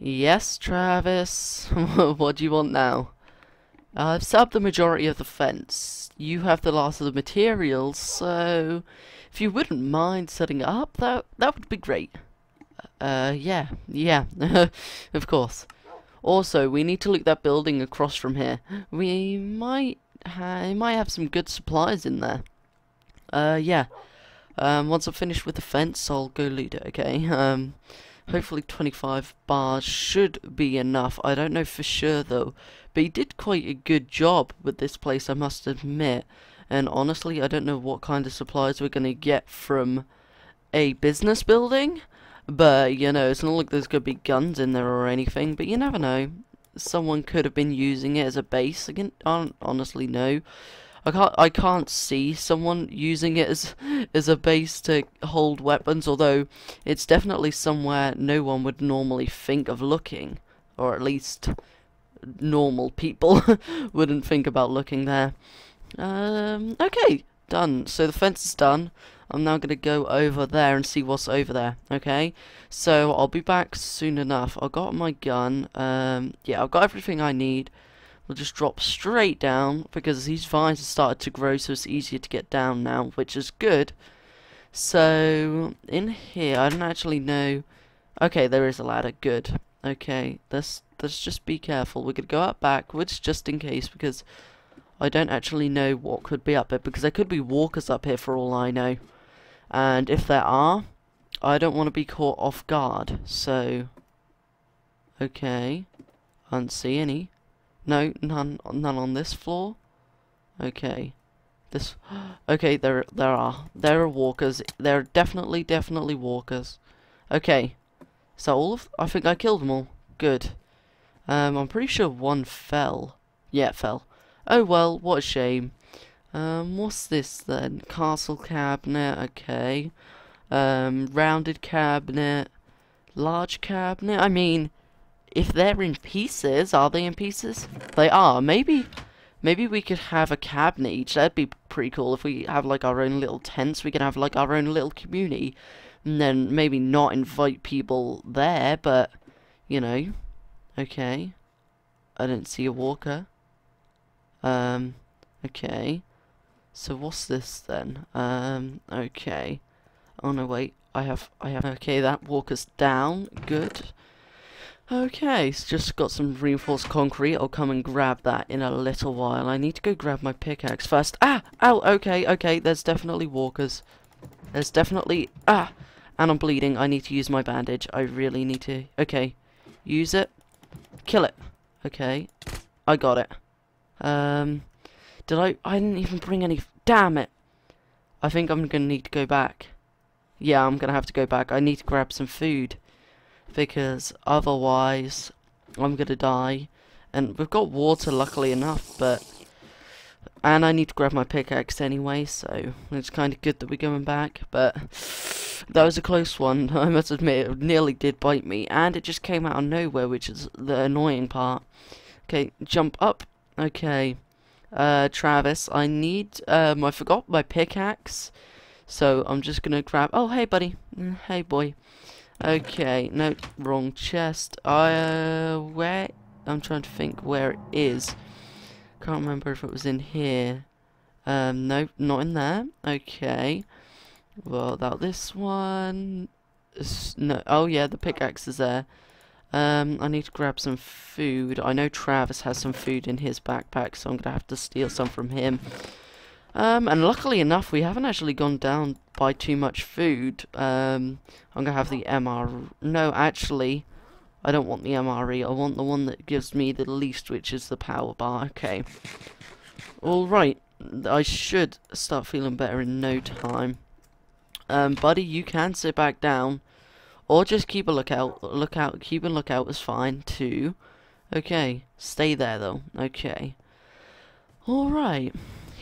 Yes, Travis. what do you want now? I've set up the majority of the fence. You have the last of the materials, so if you wouldn't mind setting up, that that would be great. Uh, yeah, yeah, of course. Also, we need to look that building across from here. We might ha might have some good supplies in there. Uh, yeah. Um, once I'm finished with the fence, I'll go loot it, okay? Um, hopefully 25 bars should be enough. I don't know for sure, though. But he did quite a good job with this place, I must admit. And honestly, I don't know what kind of supplies we're going to get from a business building. But, you know, it's not like there's going to be guns in there or anything. But you never know. Someone could have been using it as a base. I don't honestly know. I can't I can't see someone using it as as a base to hold weapons, although it's definitely somewhere no one would normally think of looking, or at least normal people wouldn't think about looking there. Um, okay, done. So the fence is done. I'm now going to go over there and see what's over there, okay? So, I'll be back soon enough. I've got my gun. Um, yeah, I've got everything I need. We'll just drop straight down because these vines have started to grow so it's easier to get down now, which is good. So, in here, I don't actually know... Okay, there is a ladder, good. Okay, let's, let's just be careful. Going to go up backwards just in case because I don't actually know what could be up there because there could be walkers up here for all I know. And if there are, I don't want to be caught off guard. So, okay, I don't see any. No, none, none on this floor. Okay. This, okay, there, there are, there are walkers. There are definitely, definitely walkers. Okay. So all of, I think I killed them all. Good. Um, I'm pretty sure one fell. Yeah, fell. Oh well, what a shame. Um, what's this then? Castle cabinet, okay. Um, rounded cabinet. Large cabinet, I mean, if they're in pieces, are they in pieces? They are. Maybe maybe we could have a cabinet each. That'd be pretty cool if we have like our own little tents. We can have like our own little community. And then maybe not invite people there, but, you know. Okay. I didn't see a walker. Um, okay. So what's this then? Um, okay. Oh no, wait. I have, I have, okay, that walker's down. Good. Okay, so just got some reinforced concrete. I'll come and grab that in a little while. I need to go grab my pickaxe first. Ah! Ow! Okay, okay, there's definitely walkers. There's definitely... Ah! And I'm bleeding. I need to use my bandage. I really need to... Okay. Use it. Kill it. Okay. I got it. Um... Did I... I didn't even bring any... Damn it! I think I'm gonna need to go back. Yeah, I'm gonna have to go back. I need to grab some food because otherwise I'm gonna die. And we've got water luckily enough, but... And I need to grab my pickaxe anyway, so it's kind of good that we're going back, but that was a close one, I must admit, it nearly did bite me, and it just came out of nowhere, which is the annoying part. Okay, jump up, okay, uh, Travis, I need, um, I forgot my pickaxe, so I'm just gonna grab, oh, hey buddy, mm, hey boy, Okay, no, wrong chest. I, Uh, where? I'm trying to think where it is. Can't remember if it was in here. Um, no, not in there. Okay. Well, about this one. No, oh yeah, the pickaxe is there. Um, I need to grab some food. I know Travis has some food in his backpack, so I'm gonna have to steal some from him. Um, and luckily enough, we haven't actually gone down by too much food. Um, I'm going to have the MR... No, actually, I don't want the MRE. I want the one that gives me the least, which is the power bar. Okay. Alright. I should start feeling better in no time. Um, buddy, you can sit back down. Or just keep a lookout. Lookout. Keep a lookout is fine, too. Okay. Stay there, though. Okay. Alright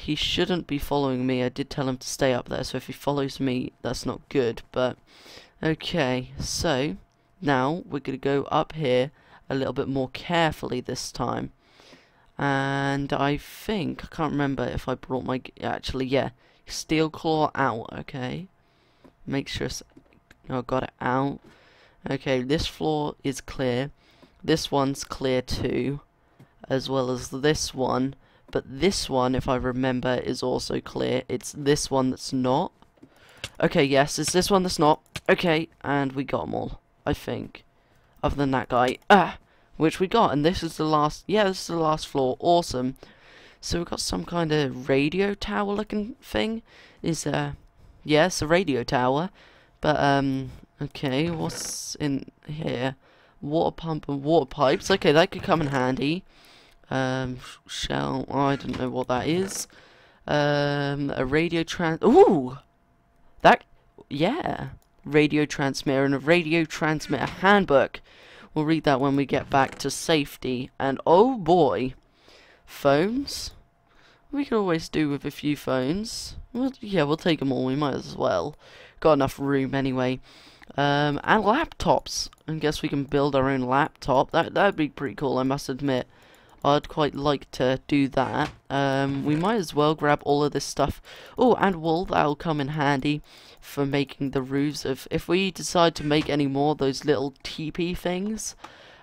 he shouldn't be following me. I did tell him to stay up there, so if he follows me, that's not good. But, okay, so, now we're going to go up here a little bit more carefully this time. And I think, I can't remember if I brought my, actually, yeah, steel claw out, okay. Make sure, I oh, got it out. Okay, this floor is clear. This one's clear too, as well as this one. But this one, if I remember, is also clear. It's this one that's not. Okay, yes, it's this one that's not. Okay, and we got them all, I think. Other than that guy. Ah! Which we got, and this is the last... Yeah, this is the last floor. Awesome. So we've got some kind of radio tower looking thing. Is, uh... Yes, a radio tower. But, um... Okay, what's in here? Water pump and water pipes. Okay, that could come in handy. Um, shell, oh, I don't know what that is. Um, a radio trans... Ooh! That, yeah. Radio transmitter and a radio transmitter handbook. We'll read that when we get back to safety. And oh boy, phones? We could always do with a few phones. Well, yeah, we'll take them all. We might as well. Got enough room anyway. Um, and laptops. I guess we can build our own laptop. That that'd be pretty cool, I must admit. I'd quite like to do that. Um, we might as well grab all of this stuff. Oh, and wool, that'll come in handy for making the roofs. If, if we decide to make any more of those little teepee things,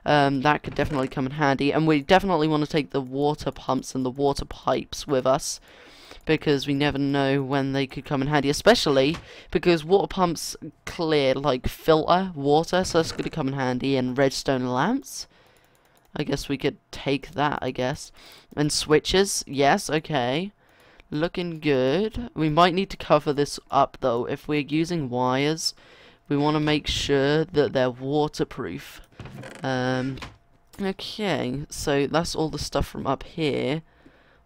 um, that could definitely come in handy. And we definitely want to take the water pumps and the water pipes with us because we never know when they could come in handy, especially because water pumps clear, like, filter water, so that's going to come in handy, and redstone lamps. I guess we could take that, I guess. And switches, yes, okay. Looking good. We might need to cover this up, though. If we're using wires, we want to make sure that they're waterproof. Um, okay, so that's all the stuff from up here.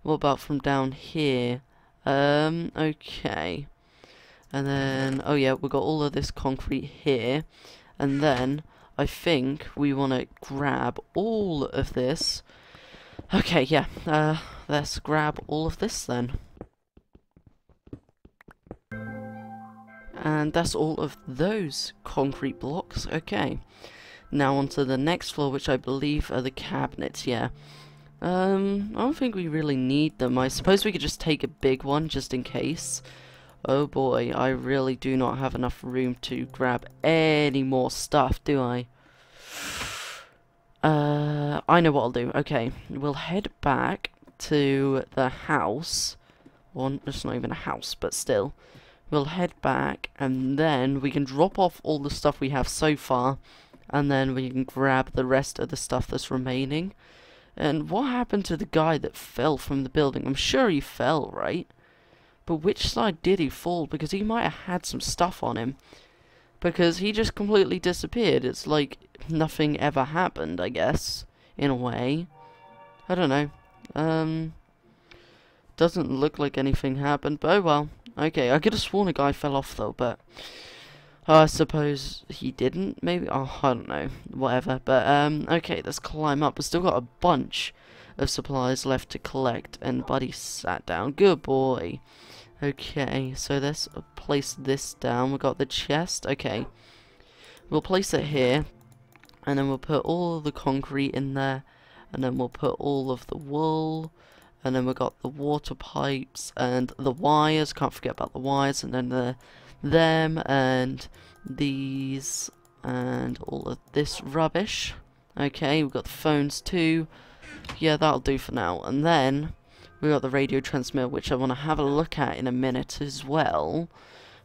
What about from down here? Um, okay. And then, oh yeah, we've got all of this concrete here. And then, I think we want to grab all of this. Okay, yeah, uh, let's grab all of this then. And that's all of those concrete blocks. Okay. Now onto the next floor, which I believe are the cabinets, yeah. Um, I don't think we really need them. I suppose we could just take a big one, just in case. Oh boy, I really do not have enough room to grab any more stuff, do I? Uh, I know what I'll do. Okay, we'll head back to the house. Well, it's not even a house, but still. We'll head back, and then we can drop off all the stuff we have so far, and then we can grab the rest of the stuff that's remaining. And what happened to the guy that fell from the building? I'm sure he fell, right? But which side did he fall? Because he might have had some stuff on him. Because he just completely disappeared. It's like nothing ever happened, I guess. In a way. I don't know. Um... Doesn't look like anything happened, but oh well. Okay, I could have sworn a guy fell off though, but... I suppose he didn't, maybe? Oh, I don't know. Whatever. But, um, okay, let's climb up. We've still got a bunch of supplies left to collect. And Buddy sat down. Good boy. Okay, so let's place this down. We've got the chest. Okay. We'll place it here. And then we'll put all the concrete in there. And then we'll put all of the wool. And then we've got the water pipes and the wires. Can't forget about the wires. And then the them and these and all of this rubbish. Okay, we've got the phones too. Yeah, that'll do for now. And then we've got the radio transmitter, which I want to have a look at in a minute as well.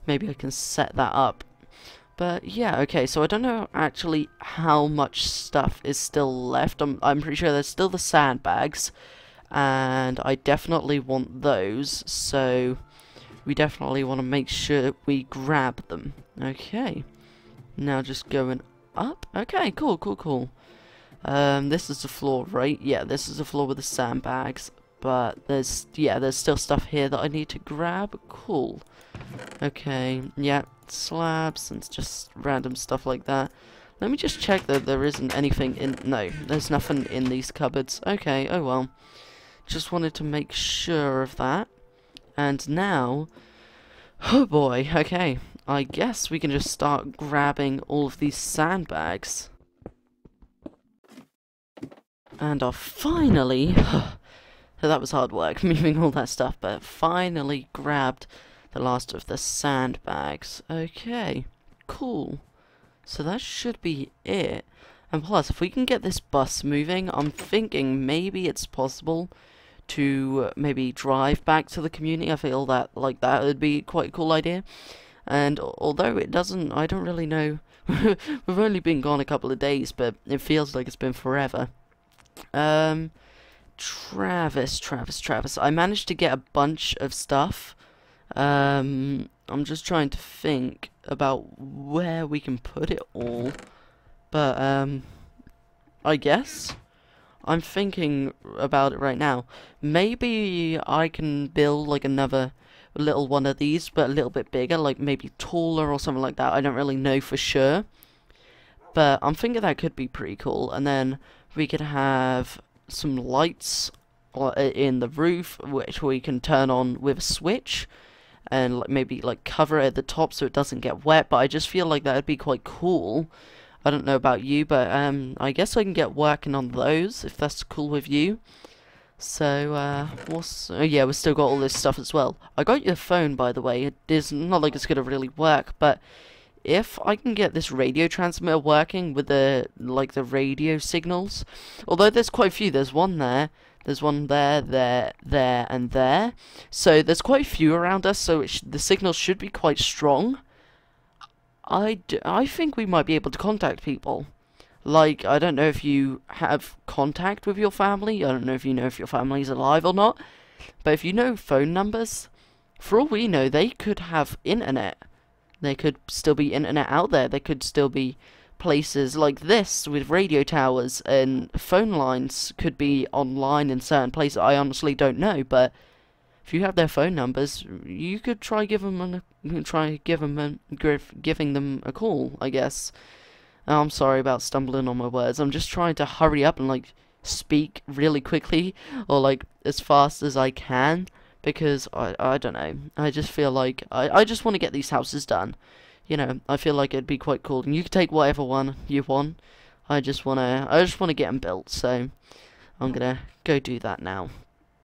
Maybe I can set that up. But yeah, okay, so I don't know actually how much stuff is still left. I'm, I'm pretty sure there's still the sandbags. And I definitely want those, so we definitely want to make sure we grab them. Okay. Now just going up. Okay, cool, cool, cool. Um, this is the floor, right? Yeah, this is the floor with the sandbags. But there's, yeah, there's still stuff here that I need to grab. Cool. Okay, yeah, slabs and just random stuff like that. Let me just check that there isn't anything in... No, there's nothing in these cupboards. Okay, oh well. Just wanted to make sure of that. And now, oh boy, okay, I guess we can just start grabbing all of these sandbags. And I've finally, oh, that was hard work, moving all that stuff, but finally grabbed the last of the sandbags. Okay, cool. So that should be it. And plus, if we can get this bus moving, I'm thinking maybe it's possible to maybe drive back to the community. I feel that like that would be quite a cool idea. And although it doesn't, I don't really know. We've only been gone a couple of days, but it feels like it's been forever. Um, Travis, Travis, Travis. I managed to get a bunch of stuff. Um, I'm just trying to think about where we can put it all. But, um, I guess I'm thinking about it right now. Maybe I can build like another little one of these, but a little bit bigger, like maybe taller or something like that. I don't really know for sure. But I'm thinking that could be pretty cool. And then we could have some lights in the roof, which we can turn on with a switch. And maybe like cover it at the top so it doesn't get wet. But I just feel like that would be quite cool. I don't know about you, but um, I guess I can get working on those if that's cool with you. So, uh, what's... Oh, yeah, we've still got all this stuff as well. I got your phone, by the way. It is not like it's to really work, but if I can get this radio transmitter working with the, like, the radio signals, although there's quite a few, there's one there, there's one there, there, there, and there, so there's quite a few around us, so the signal should be quite strong. I, I think we might be able to contact people. Like, I don't know if you have contact with your family. I don't know if you know if your family's alive or not. But if you know phone numbers, for all we know, they could have internet. There could still be internet out there. There could still be places like this with radio towers and phone lines could be online in certain places. I honestly don't know, but if you have their phone numbers, you could try give them a, try give them a, give, giving them a call. I guess. Oh, I'm sorry about stumbling on my words. I'm just trying to hurry up and like speak really quickly or like as fast as I can because I I don't know. I just feel like I I just want to get these houses done. You know, I feel like it'd be quite cool. And you can take whatever one you want. I just wanna I just wanna get them built. So I'm gonna go do that now.